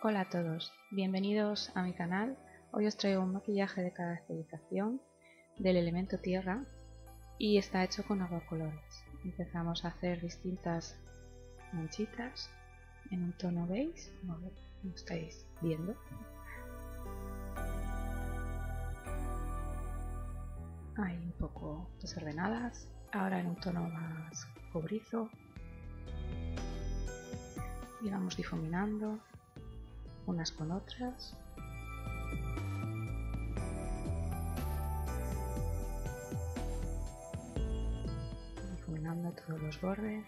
Hola a todos, bienvenidos a mi canal. Hoy os traigo un maquillaje de caracterización del elemento tierra y está hecho con aguacolores. Empezamos a hacer distintas manchitas en un tono beige, como estáis viendo. Ahí un poco desordenadas. Ahora en un tono más cobrizo. Y vamos difuminando unas con otras. Difuminando todos los bordes.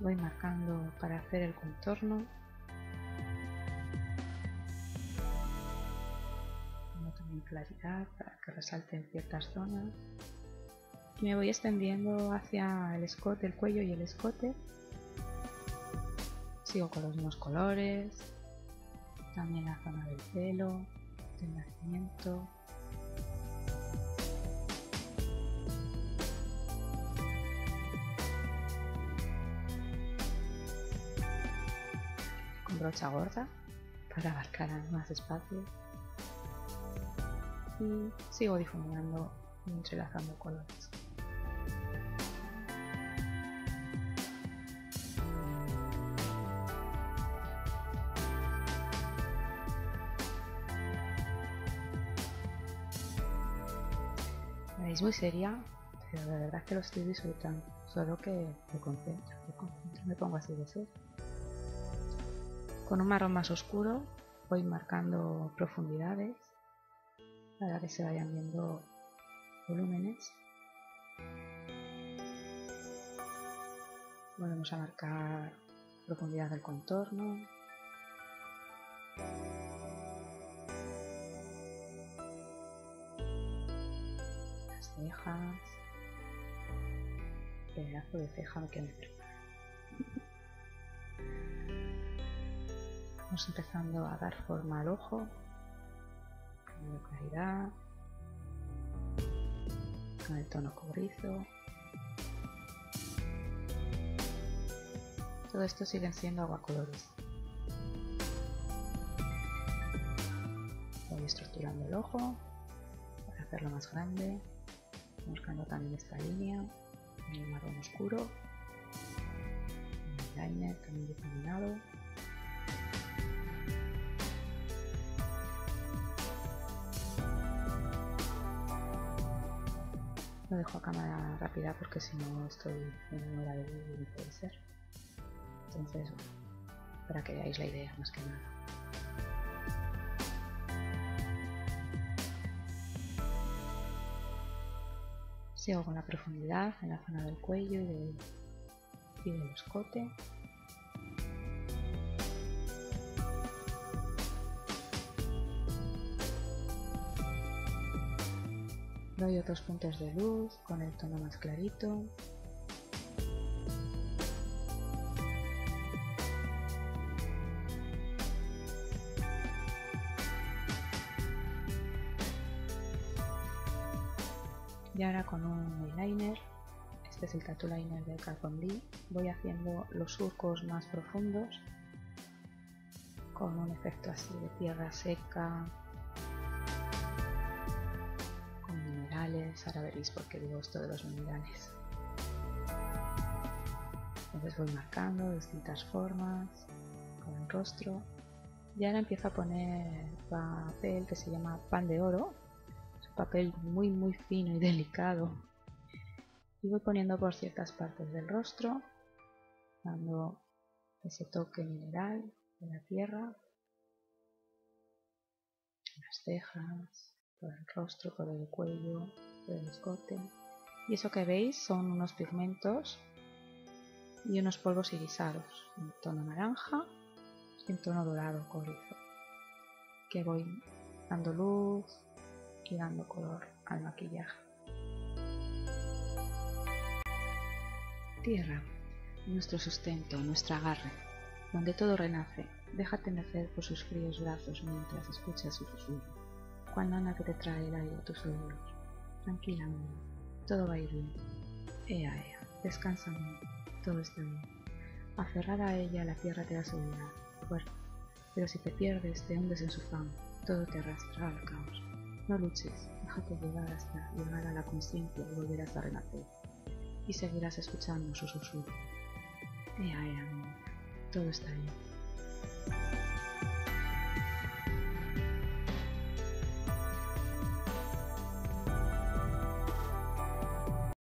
Voy marcando para hacer el contorno. También claridad para que resalten ciertas zonas. Me voy extendiendo hacia el escote, el cuello y el escote. Sigo con los mismos colores. También la zona del pelo del nacimiento brocha gorda para abarcar más espacio y sigo difuminando y entrelazando colores. Me muy seria, pero de verdad que lo estoy disfrutando, solo que me concentro, me concentro, me pongo así de ser. Con un marrón más oscuro voy marcando profundidades para que se vayan viendo volúmenes. Volvemos a marcar profundidad del contorno. Las cejas. Pedazo de ceja que me Vamos empezando a dar forma al ojo, con claridad, con el tono cobrizo. Todo esto siguen siendo aguacolores. Voy estructurando el ojo para hacerlo más grande, buscando también esta línea, en el marrón oscuro, el liner también difuminado. Lo dejo a cámara rápida porque si no estoy en hora de puede ser. Entonces, para que veáis la idea más que nada. Sigo con la profundidad en la zona del cuello y del, y del escote. Doy otros puntos de luz con el tono más clarito. Y ahora con un eyeliner, este es el Tattoo Liner de Carbon D, voy haciendo los surcos más profundos con un efecto así de tierra seca, ahora veréis por qué digo esto de los minerales. Entonces voy marcando distintas formas con el rostro y ahora empiezo a poner papel que se llama pan de oro. Es un papel muy muy fino y delicado. Y voy poniendo por ciertas partes del rostro, dando ese toque mineral de la tierra, las cejas, por el rostro, por el cuello, por el escote. Y eso que veis son unos pigmentos y unos polvos irisados en tono naranja y en tono dorado cobrizo que voy dando luz y dando color al maquillaje. Tierra. nuestro sustento, nuestro agarre, donde todo renace. Déjate mecer por sus fríos brazos mientras escuchas su susurro. Cual nana que te trae el aire a tus oídos. Tranquila, todo va a ir bien. Ea, ea, descansa, todo está bien. Aferrada a ella, la tierra te da seguridad, fuerza. Pero si te pierdes, te hundes en su fama, todo te arrastra al caos. No luches, déjate llevar hasta llegar a la conciencia y volverás a renacer. Y seguirás escuchando su susurro. Ea, ea, todo está bien.